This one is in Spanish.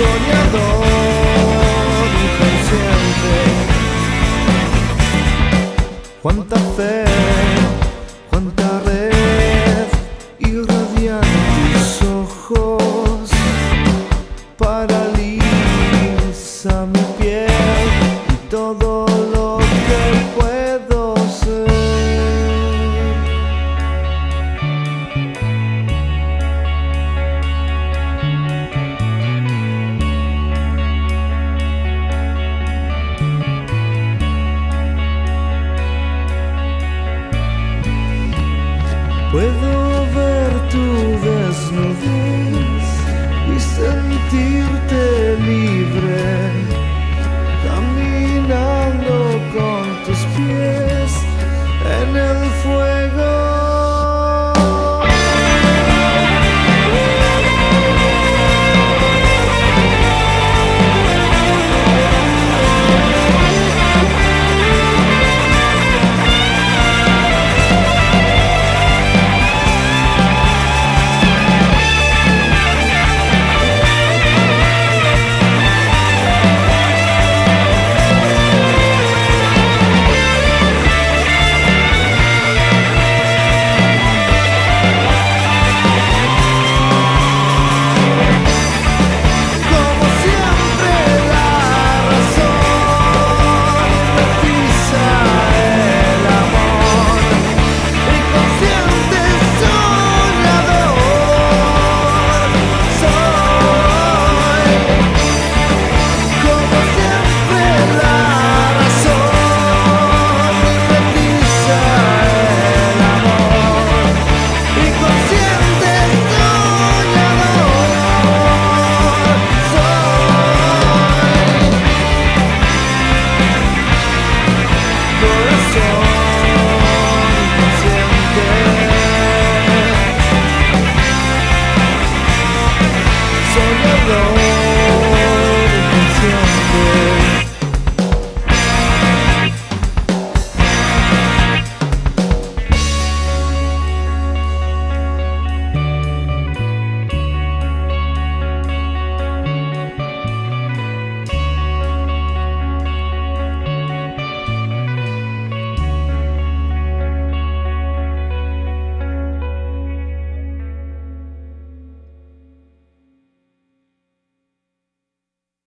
soñador inconsciente. Cuánta fe, cuánta red. Puedo ver tu desnudez.